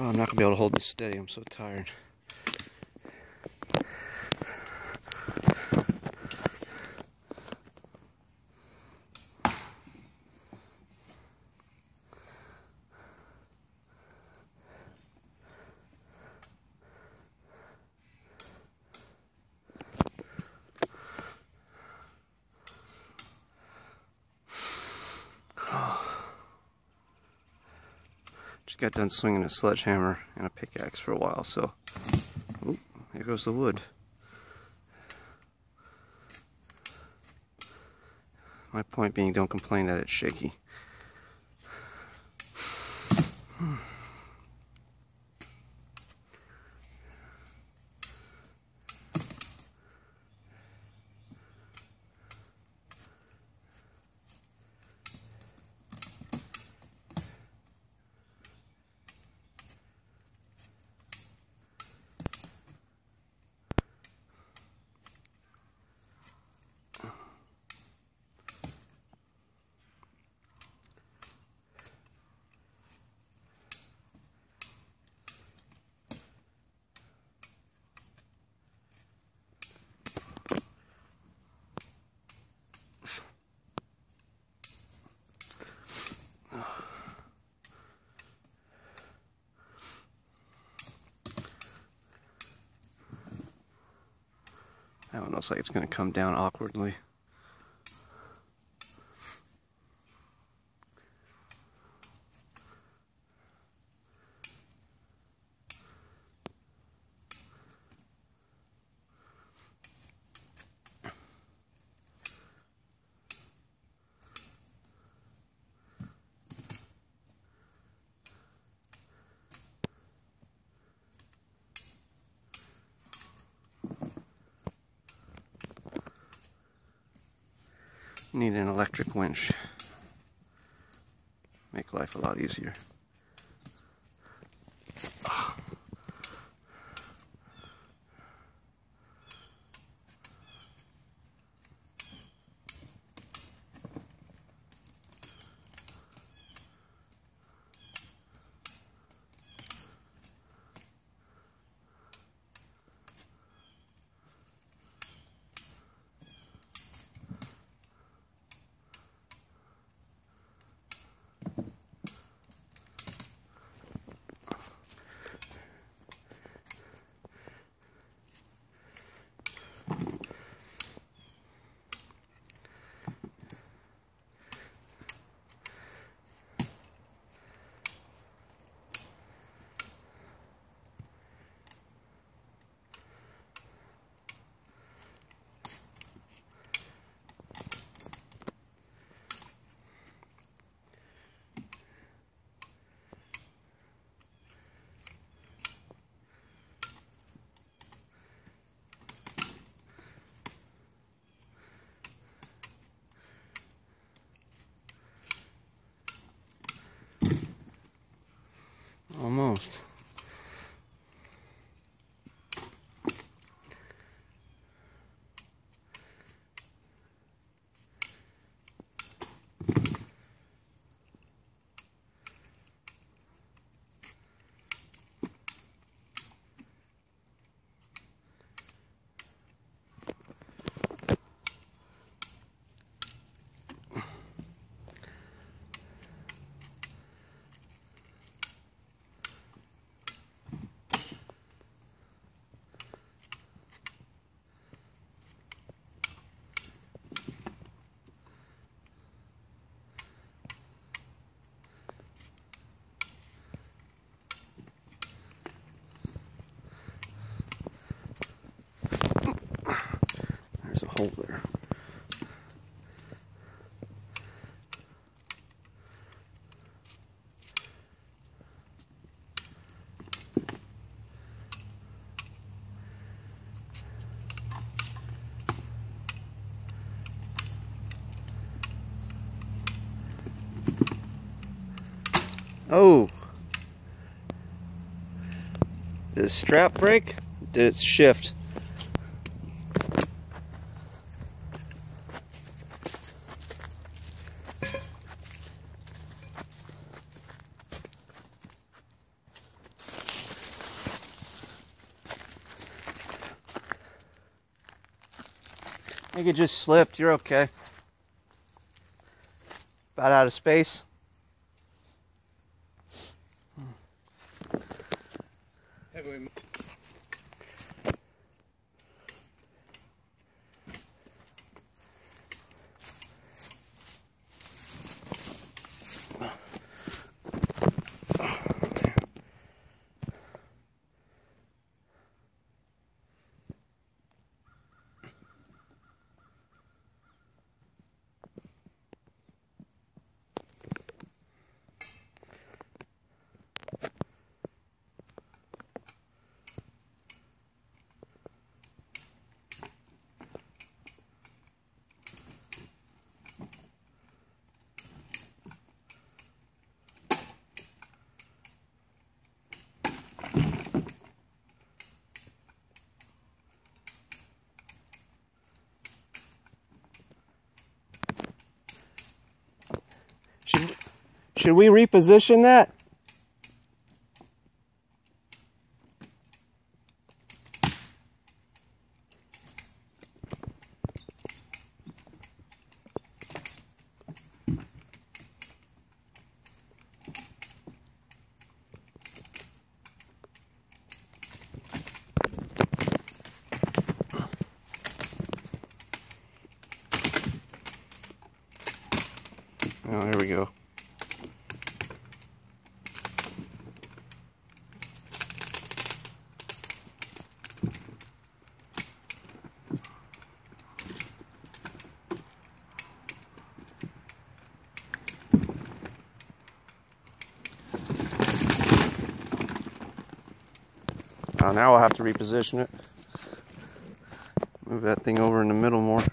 Oh, I'm not gonna be able to hold this steady. I'm so tired. Just got done swinging a sledgehammer and a pickaxe for a while, so... Oop, here goes the wood. My point being, don't complain that it's shaky. Hmm. That one looks like it's going to come down awkwardly. Need an electric winch. Make life a lot easier. Oh! Did the strap break? Did it shift? Think it just slipped. You're okay. About out of space. Heavily Should should we reposition that? Oh, here we go. Oh, now I'll have to reposition it. Move that thing over in the middle more.